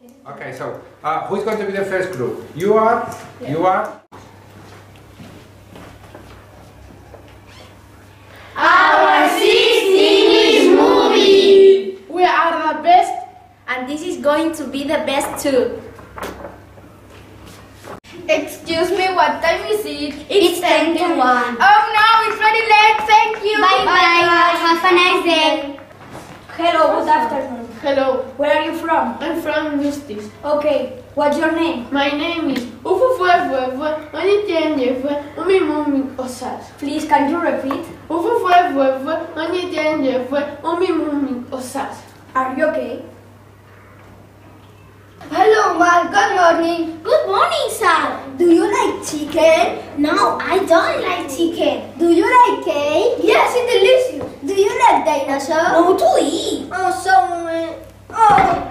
Okay, so uh, who's going to be the first group? You are? You are? Our sixth English movie! We are the best, and this is going to be the best too. Excuse me, what time is it? It's 10 to 1. Oh no, it's very late, thank you. Bye bye. Have a nice day. Hello, good afternoon. Hello, Where are you from? I'm from Justice. Okay, what's your name? My name is Ufufuefuefue, Onitienjefue, Umimumi Osas. Please, can you repeat? Ufufuefuefue, Onitienjefue, Umimumi Osas. Are you okay? Hello, Mark. Good morning. Good morning, sir. Do you like chicken? No, I don't like chicken. Do you like cake? Yes, it's delicious. Do you like dinosaurs? No, to eat. Oh, so. uh, Oh.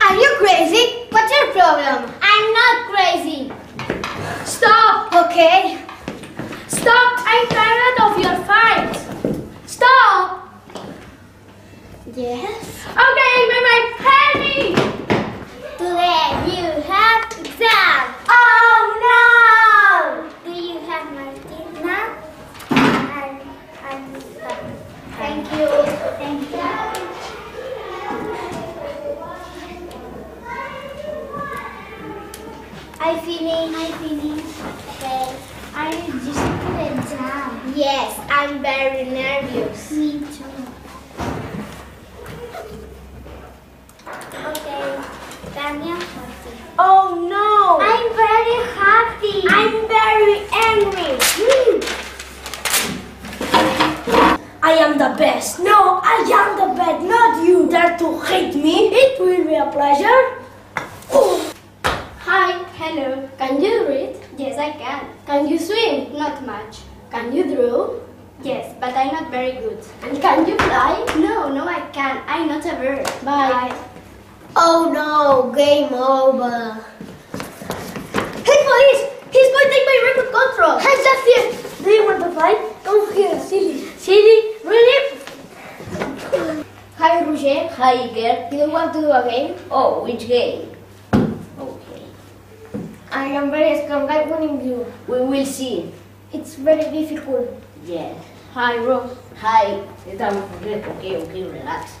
Are you crazy? What's your problem? I'm not crazy. Stop. Okay. Stop. I'm tired of your fights. Stop. Yes. Okay, Mama, help me. Today you have exam. Oh no. Do you have Martina? I'm, I'm Thank you. Thank you. I finished. I finished. Okay. Are you just put it down? Yes, I'm very nervous. Me too. Okay. Tanya, Oh no! I'm very happy. I'm very angry. I best. No, I am the best, not you. Dare to hate me? It will be a pleasure. Oh. Hi, hello. Can you read? Yes, I can. Can you swim? Not much. Can you draw? Yes, but I'm not very good. And can you fly? No, no, I can't. I'm not a bird. Bye. Oh no, game over. Hey, police! He's going to take my remote control. Hey, that's it. Do you want to fight? Come here, silly. Silly, really? Hi, girl. You want to do a game? Oh, which game? Okay. I am very strong. I'm winning you. We will see. It's very difficult. Yes. Hi, Rose. Hi. Estamos okay, okay, okay, relax.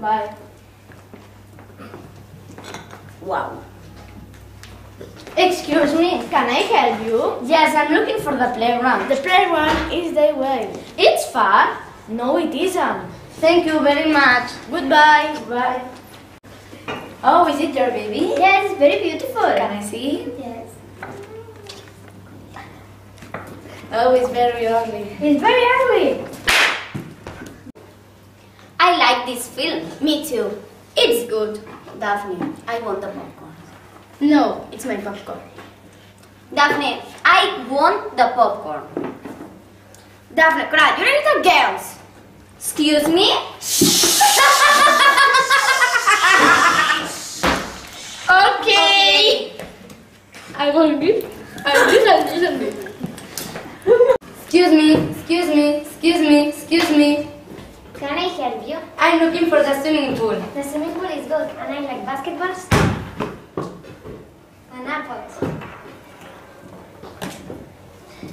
Bye. Wow. Excuse me, can I help you? Yes, I'm looking for the playground. The playground is the way. It's far. No, it isn't. Thank you very much. Goodbye. Bye. Oh, is it your baby? Yes, it's very beautiful. Can I see? Yes. Oh, it's very ugly. It's very ugly. I like this film. Me too. It's good. Daphne, I want the popcorn. No, it's my popcorn. Daphne, I want the popcorn. Daphne, cry. You're a little girls. Excuse me? Okay. I will be. I listen, listen. Excuse me, excuse me, excuse me, excuse me. Can I help you? I'm looking for the swimming pool. The swimming pool is good, and I like basketballs and apples.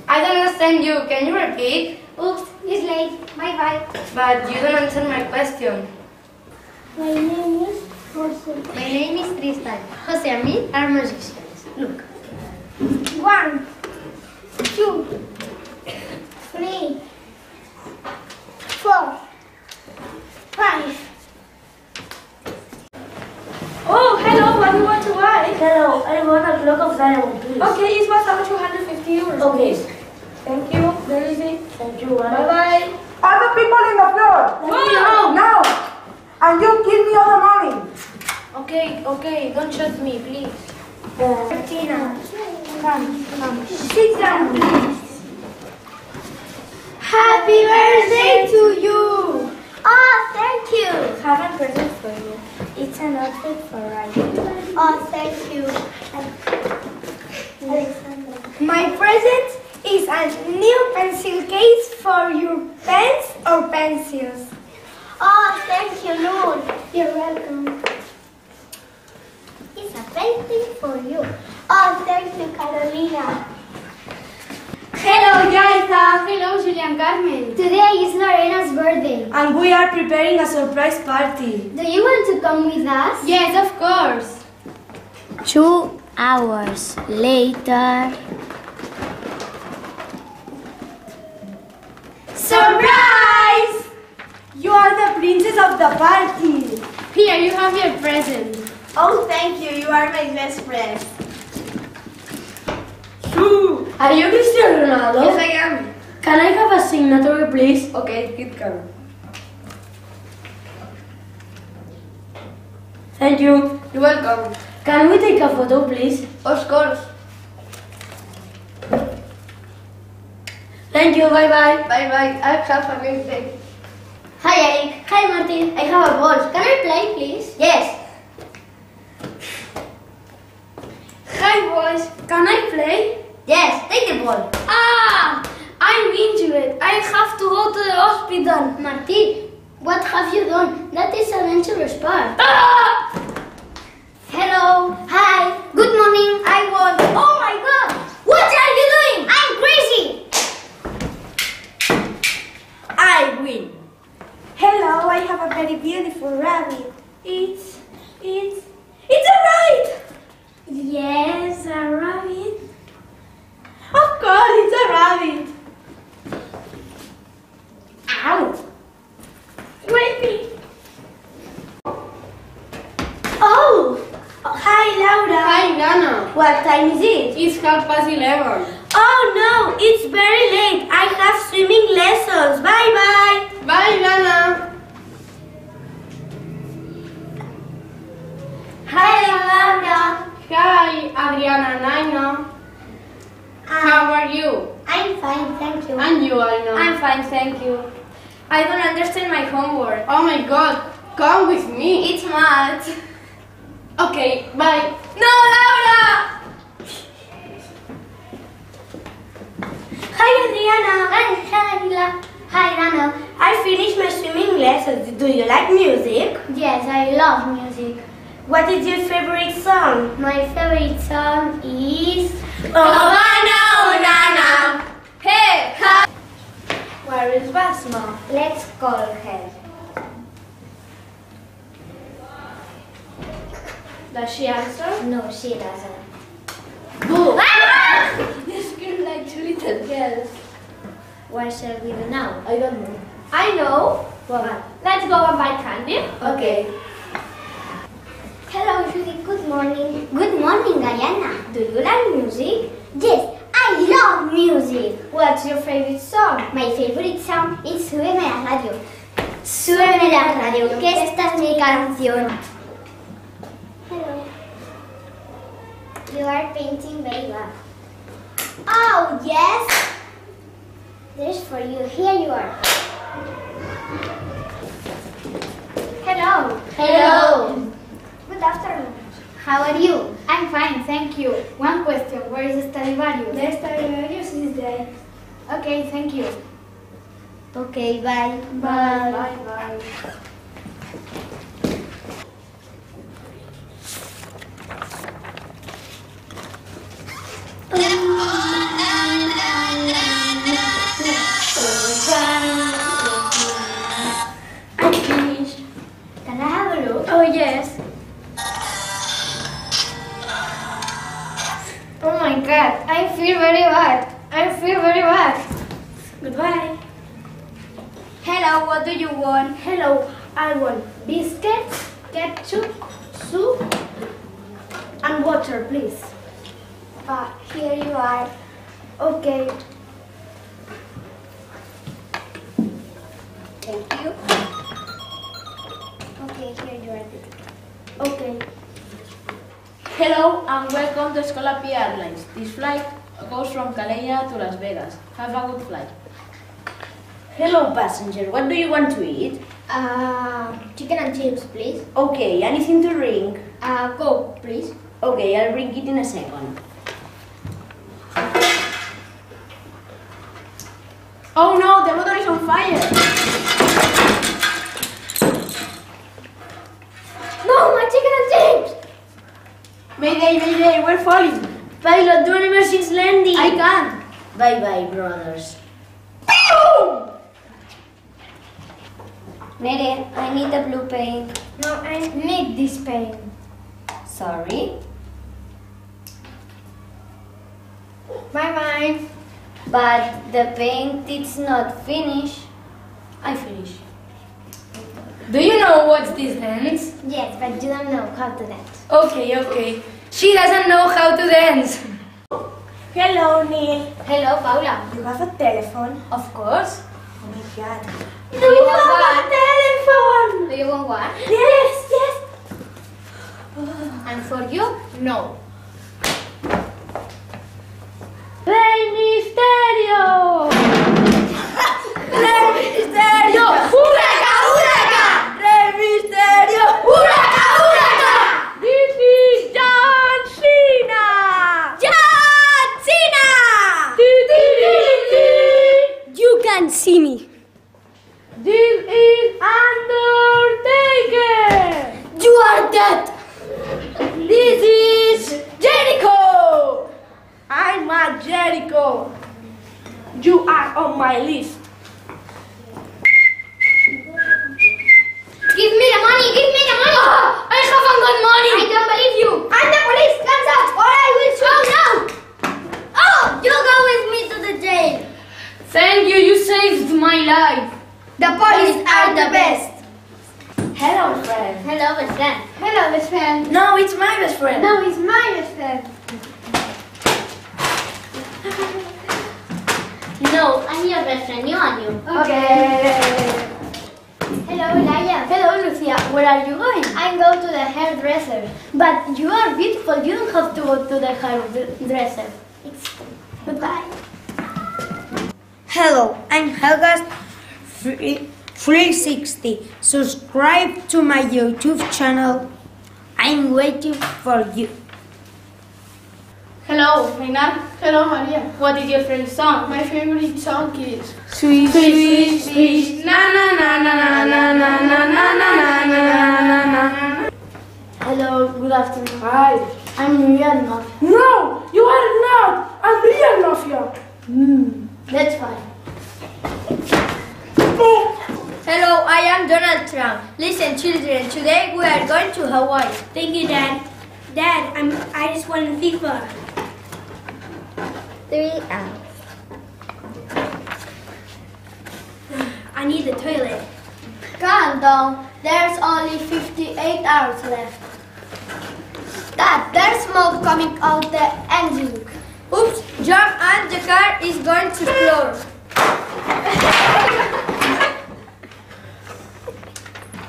I don't understand you. Can you repeat? Oops, it's late. Bye bye. But you don't answer my question. My name is Jose. My name is Tristan. Jose and me are musicians. Look. One, two, Three. four, five. Oh, hello. What do you want to buy? Hello, I want a block of diamond, please. Okay, it's worth 250 euros. Okay. Thank you. Very. Thank you. Bye bye. Other people in the floor. Oh, Now. And you give me all the money. Okay, okay. Don't shoot me, please. Martina, come, come. Sit down, please. Happy birthday to you! Oh, thank you! Have a present for you. It's an outfit for riding. Oh, thank you. My present is a new pencil case for your pens or pencils. Oh, thank you, Lord. You're welcome. It's a painting for you. Oh, thank you, Carolina. Hello, Yaita. Hello, Julian Carmen. Today is Lorena's birthday. And we are preparing a surprise party. Do you want to come with us? Yes, of course. Two hours later. Surprise! You are the princess of the party. Here, you have your present. Oh, thank you. You are my best friend. Are you Cristiano Ronaldo? Yes, I am. Can I have a signature, please? Okay, it can. Thank you. You're welcome. Can we take a photo, please? Of course. Thank you. Bye bye. Bye bye. I have a great day. Hi, Eric. Hi, Martin. I have a ball. Can I play, please? Yes. Hi, boys. Can I play? Yes, take the ball. Ah! I'm injured. I have to go to the hospital. Martin, what have you done? That is a dangerous part. Ah! Hello. Hi. Good morning. I won. Oh my god. What are you doing? I'm crazy. I win. Hello, I have a very beautiful rabbit. It's, it's, it's a rabbit. Yes, a rabbit. Of course, it's a rabbit. Ow. Wait. Oh. Hi, Laura. Hi, Nana. What time is it? It's half past eleven. Oh no, it's very late. I have swimming lessons. Bye bye. Bye, Nana. Hi, Laura. Hi, Adriana Naina. Ah. How are you? I'm fine, thank you. And you, Alina? I'm fine, thank you. I don't understand my homework. Oh my god, come with me. It's math. Okay, bye. No, Laura. Hi, Adriana. Hi, Lila. Hi, Rana. I finished my swimming lessons. Do you like music? Yes, I love music. What is your favorite song? My favorite song is Oh, oh, oh Nana. Oh, hey, Where is Basma? Let's call her. Does she answer? No, she doesn't. Boo. Ah! You scream like two little girls. What shall we do now? I don't know. I know. What? Let's go and buy candy. Okay. Hello, Judy. Good morning. Good morning, Diana. Do you like music? Yes, I love music. What's your favorite song? My favorite song is Súbeme la radio. Súbeme la radio, que esta es mi canción. Hello. You are painting very well. Oh, yes. This for you. Here you are. Hello. Hello. Good afternoon. How are you? I'm fine, thank you. One question, where is Stradivarius? The Stradivarius is there. Okay, thank you. Okay, bye. Bye, bye, bye. I'm feel very bad. I feel very bad. Goodbye. Hello, what do you want? Hello, I want biscuits, ketchup, soup, and water, please. Ah, here you are. Okay. Thank you. Okay, here you are. Okay. Hello and welcome to Escola Airlines. This flight goes from Calella to Las Vegas. Have a good flight. Hello, passenger. What do you want to eat? Uh, chicken and chips, please. Okay, anything to drink? Uh, Coke, please. Okay, I'll bring it in a second. Oh no, the motor is on fire! No, my chicken and chips! Mayday, mayday, we're falling! Pilot, do an emergency landing. I can. Bye bye, brothers. Mary, I need the blue paint. No, I need this paint. Sorry. Bye bye. But the paint is not finished. I finish. Do you know what this means? Yes, but you don't know how to dance. Okay, okay. She doesn't know how to dance. Hello, Neil. Hello, Paula. You have a telephone? Of course. Oh my god. Do you want a one? telephone! Do you want one? Yes, yes. And for you, no. See me. This is Undertaker! You are dead. This is Jericho! I'm a Jericho. You are on my list. Give me the money. Give me the money. I haven't got money. I don't believe you. I'm the police. Comes out or I will shoot. Oh no. Oh, you go with me to the jail. Thank you, you saved my life. The police are the best. Hello, friend. Hello, best friend. Hello, best friend. No, it's my best friend. No, it's my best friend. No, I'm your best friend. You are you. Okay. Hello, Elijah. Hello, Lucia. Where are you going? I'm going to the hairdresser. But you are beautiful. You don't have to go to the hairdresser. It's goodbye. Hello, I'm Helga 360. Subscribe to my YouTube channel. I'm waiting for you. Hello, Reinar. Hello, Maria. What is your favorite song? My favorite song is Sweet, sweet, sweet. Na na na na na na na na na na na na na. Hello, good afternoon. Hi. I'm Rian Mafia. No, you are not. I'm real mafia. That's fine. Hello, I am Donald Trump. Listen, children, today we are going to Hawaii. Thank you, Dad. Dad, I'm, I just want FIFA. Three hours. I need the toilet. Calm down. There's only 58 hours left. Dad, there's smoke coming out the engine. Oops, jump and the car is going to explode.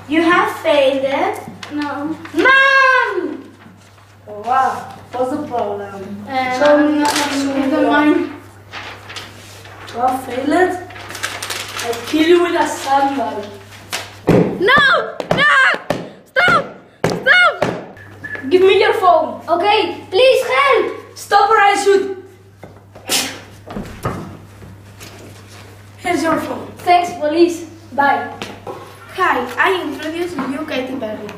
You have um, um, um, failed. No. Mom! Oh, wow. What's the problem? So, no, no, don't mind. Well, fail it. I'll kill you with a sandal. No! No! Stop! Stop! Give me your phone. Okay, please help. Stop or I shoot. Here's your phone. Thanks, police. Bye. Hi, I introduce you Katy Perry.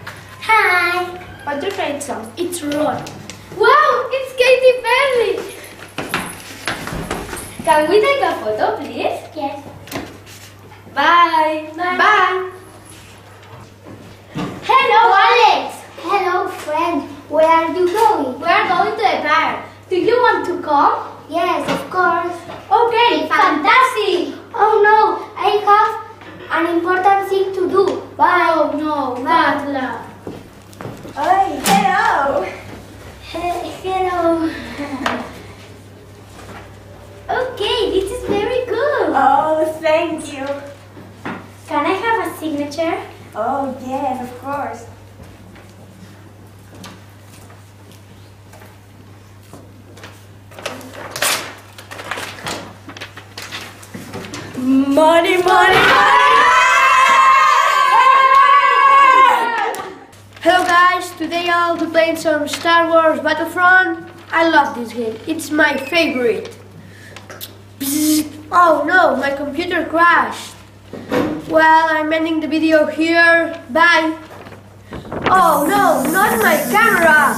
Hi. What's your favorite song? It's Roar. Wow, it's Katy Perry. Can we take a photo, please? Yes. Bye. Bye. Bye. Hello, Alex. Hello, friend. Where are you going? We are going to the park. Do you want to come? Yes, of course. Okay, fantastic. Oh no, I have an important thing to do. Bye. Oh no, bad luck. Hey, hello! He- Hello. Okay, this is very good. Oh, thank you. Can I have a signature? Oh, yes, of course. Money, money, money! Hello guys, today I'll be playing some Star Wars Battlefront. I love this game, it's my favorite. Oh no, my computer crashed. Well, I'm ending the video here. Bye. Oh no, not my camera!